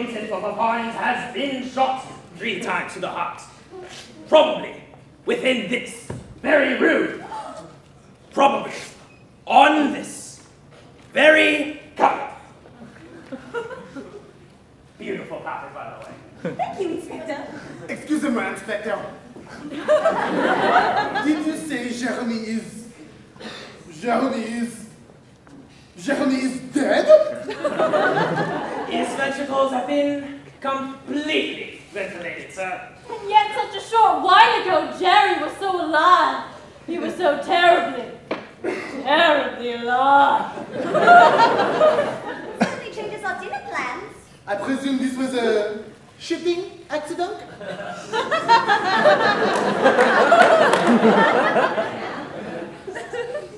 advocated for the pines has been shot three times to the heart. Probably within this very room. Probably on this very carpet. Beautiful carpet, by the way. Thank you, Inspector. Excuse me, Inspector. Did you say Jeremy is... Jeremy is... Jeremy is dead? His ventricles have been completely ventilated, sir. And yet such a short while ago, Jerry was so alive. He was so terribly, terribly alive. Suddenly changes our dinner plans. I presume this was a shipping accident?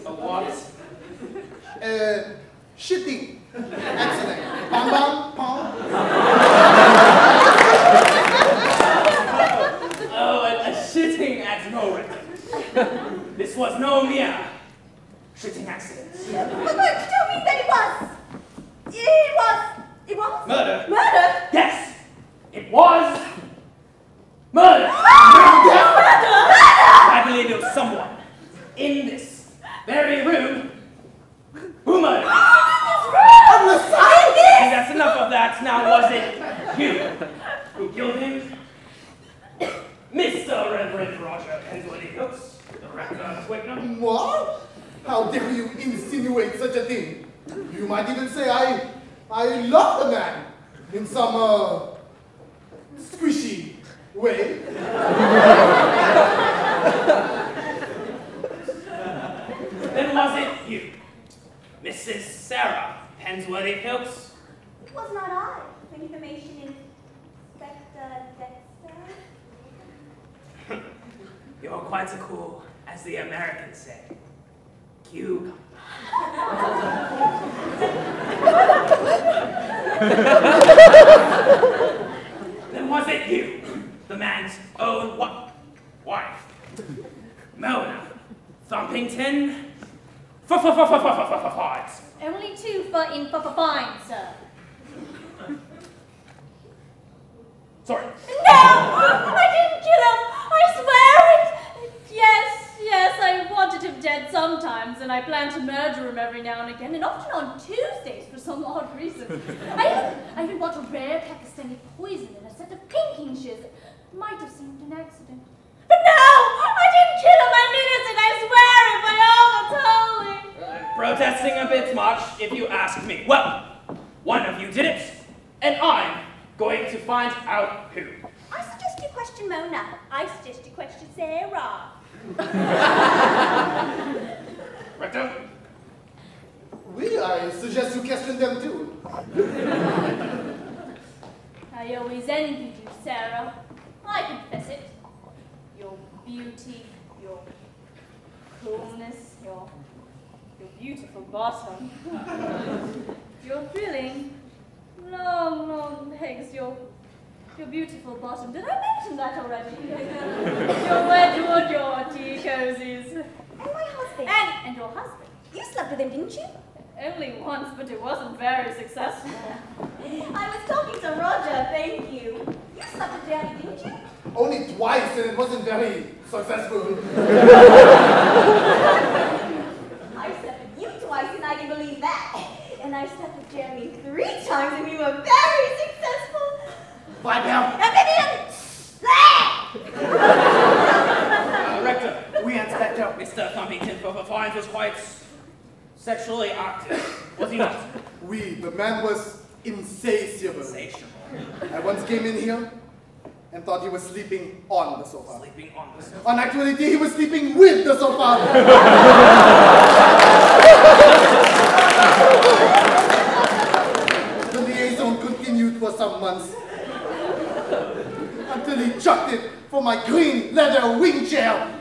a what? Uh, shitting Excellent. Bam bam, pom. oh, a, a shitting at moment. this was no mere shitting accident. But, but tell me that it was. It was. It was. Murder. Murder? Yes. It was. Murder. murder. Murder. Murder. I believe it was someone in this very room Your killed him? Mr. Reverend Roger Pentelicos, the Rector Twicknam. What? How dare you insinuate such a thing? You might even say I, I love the man in some uh, squishy way. You're quite so cool, as the Americans say. Cube. then was it you, the man's own wa wife, Mona Thumpington? F -f -f -f -f Only two for in f -f fine, sir. Sorry. No! And I plan to murder him every now and again, and often on Tuesdays for some odd reason. I even, I even bought a rare Pakistani poison in a set of pinking shears. It might have seemed an accident. But no! I didn't kill him! I'm innocent! I swear it by all that's holy! Protesting a bit much, if you ask me. Well, one of you did it, and I'm going to find out who. I suggest you question Mona. I suggest you question Sarah. Rector? Uh, oui, I suggest you question them too. I always envied you, Sarah. I confess it. Your beauty, your coolness, your your beautiful bottom, your thrilling, long, long legs, your your beautiful bottom. Did I mention that already? your wedgwood, your tea cozies, And my husband. and and your husband. you slept with him, didn't you? Only once, but it wasn't very successful. I was talking to Roger, thank you. You slept with Daddy, didn't you? Only twice, and it wasn't very successful. I slept with you twice, and I can believe that. And I slept with Jeremy three times, and we were very successful. Bye, Belle. And then he Uh, Rector, We Inspector. Mr. Thumpington for Fines was quite sexually active, was he not? Oui, the man was insatiable. Insatiable. I once came in here and thought he was sleeping on the sofa. Sleeping on the sofa. On actuality, he was sleeping with the sofa. the liaison continued for some months until he chucked it for my green leather wing chair.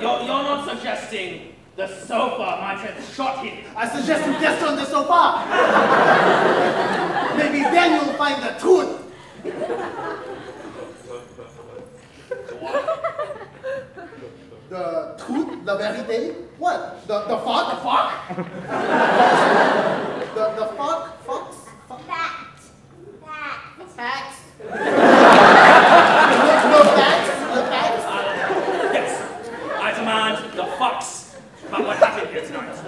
You're, you're not suggesting the sofa might have shot him. I suggest you guess on the sofa. Maybe then you'll find the truth. The truth, the verite? What? The the fuck? The fuck? the the But what happened here tonight?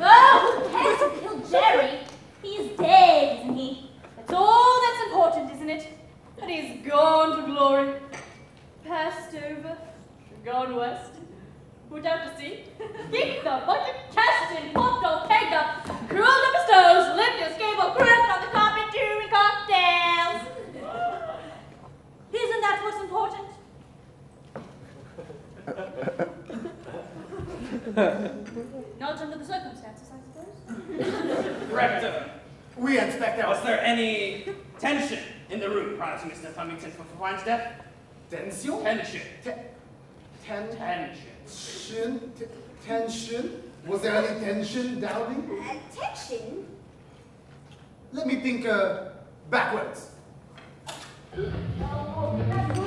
Oh, Hanson killed Jerry. He's dead, isn't he? That's all that's important, isn't it? But he's gone to glory. Passed over, gone west. Put out to sea, kicked the bucket, cast in, popped on, pegged up, crawled up his lived lift his cable, cracked on the Knowledge under the circumstances, I suppose. Rector, we inspector. Was there any tension in the room prior to Mr. Flemington for death? Tension? Tension. Ten tension. Tension. Was there any tension, Dowdy? Uh, tension? Let me think uh, backwards. Oh, oh,